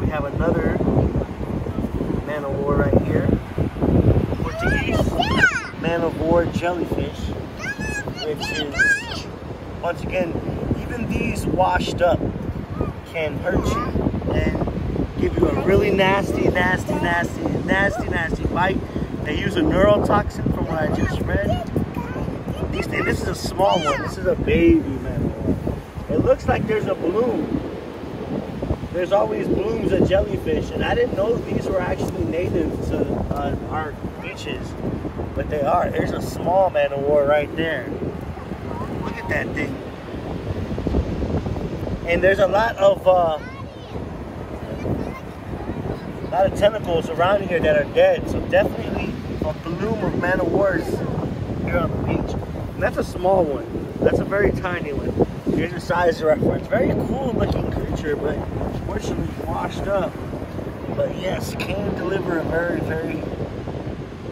we have another man of war right here. Portuguese man of war jellyfish, which is, once again, even these washed up can hurt you and give you a really nasty, nasty, nasty, nasty, nasty bite. They use a neurotoxin from what I just read. These this is a small one. This is a baby man. Of war. It looks like there's a bloom. There's always blooms of jellyfish, and I didn't know these were actually native to uh, our beaches, but they are. There's a small man of war right there. Look at that thing. And there's a lot of uh, a lot of tentacles around here that are dead. So definitely a bloom of man of wars here on the beach. And that's a small one. That's a very tiny one. Here's a size reference. Very cool looking creature, but unfortunately washed up. But yes, can deliver a very, very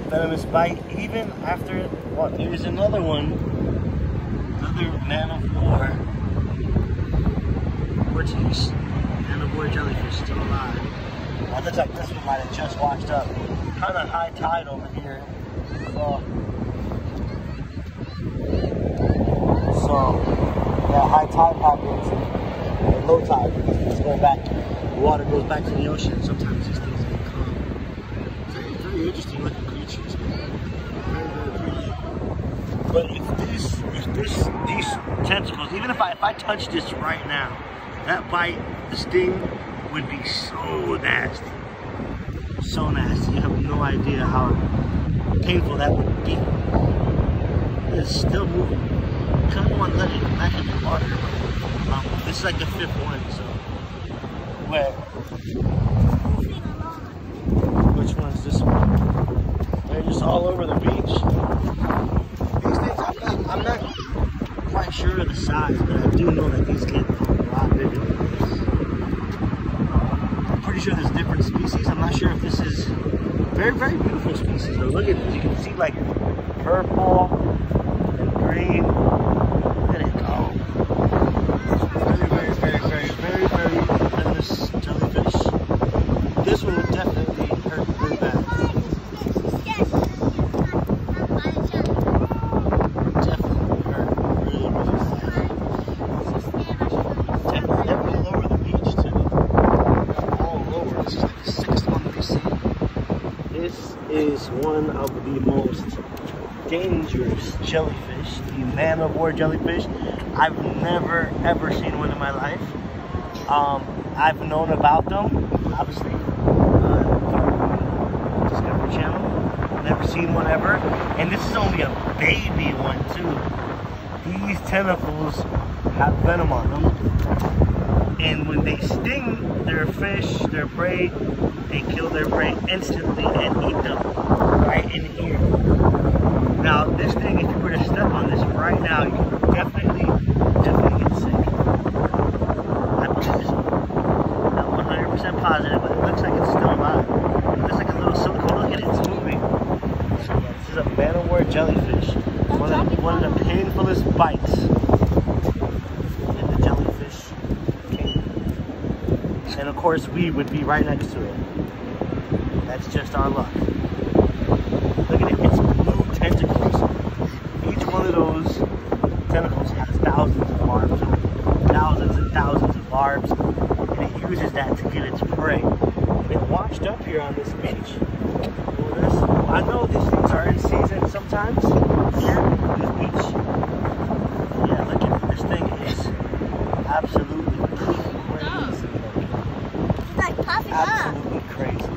venomous bite even after what? Here's another one. Another war. Portuguese war jellyfish still alive. That looks like this one might have just washed up. Kind of high tide over here. So yeah, high tide happens and low tide because it's going back. The water goes back to the ocean. Sometimes these things calm. Very, very interesting looking creatures. Very, very pretty. But if this, if this, these tentacles, even if I, if I touch this right now, that bite, the sting would be so nasty. So nasty. You have no idea how painful that would be. It's still moving. Want to let it back in the water. Um, this is like the fifth one, so. Where? Which one's this one? They're just all over the beach. These things, I'm not, I'm not quite sure of the size, but I do know that these get a lot bigger than this. I'm pretty sure there's different species. I'm not sure if this is very, very beautiful species though. Look at this. You can see like purple and green. Look at it go. Very, very, very, very, very, very venomous jellyfish. This one would definitely hurt really bad. Definitely hurt really, really bad. Definitely they're all over the beach too. All over. This is like the sixth one we've seen. This is one of the most dangerous jellyfish, the man of war jellyfish. I've never ever seen one in my life. Um, I've known about them, obviously, uh, Discovery Channel. Never seen one ever, and this is only a baby one too. These tentacles have venom on them, and when they sting their fish, their prey, they kill their prey instantly and eat them right in here. Now, this thing, if you were to step on this right now, you could definitely, definitely get sick. I'm this. Not 100% positive, but it looks like it's still alive. It looks like a little silicone. Look at it, it's moving. So, yeah, this is a man of war jellyfish. One of, the, one of the painfulest bites in the jellyfish kingdom. And of course, we would be right next to it. That's just our luck. Look at it, it's blue tentacles. Each one of those tentacles has thousands of barbs, thousands and thousands of barbs, and it uses that to get its prey. And it washed up here on this beach. I know these things are in season sometimes this beach. Yeah, look at. This thing is absolutely crazy. It's like puffing up. Absolutely crazy.